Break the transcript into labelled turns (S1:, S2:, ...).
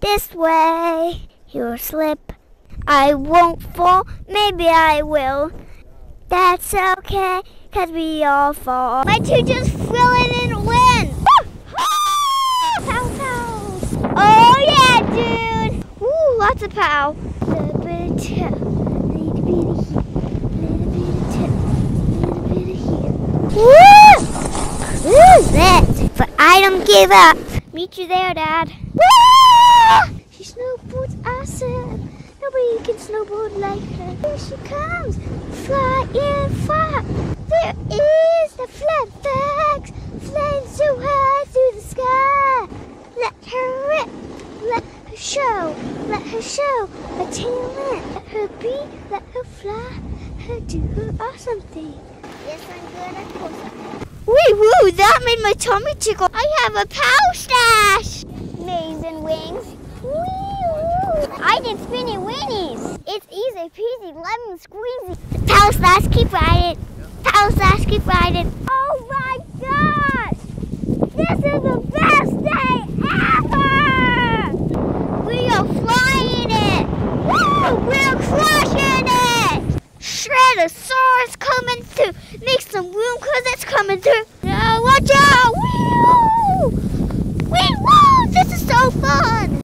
S1: this way. He'll slip. I won't fall. Maybe I will. That's okay, cause we all fall. My two just fill it in wind. pow, pow. Oh yeah, dude. Ooh, lots of pow. Little bit of tip, little bit of here, little bit of tip, little bit of here. Woo! Who's it? But I don't give up. Meet you there, Dad. Woo! She snowboards awesome. Nobody can snowboard like her. Here she comes, flying far. There is the flat fox, flying so high through the sky. Let her rip, let her show, let her show her talent. Let her be, let her fly, her do her awesome thing. Yes, I'm good at course. Wee woo, that made my tummy tickle. I have a pow stash. Wings. I did spinny weenies. It's easy peasy, lemon squeezy. Pow slash, keep riding. Pow slash, keep riding. Oh my gosh! This is the best day ever! We are flying it! Woo! We're crushing it! Shredosaurus coming through. Make some room cause it's coming through. Now watch out!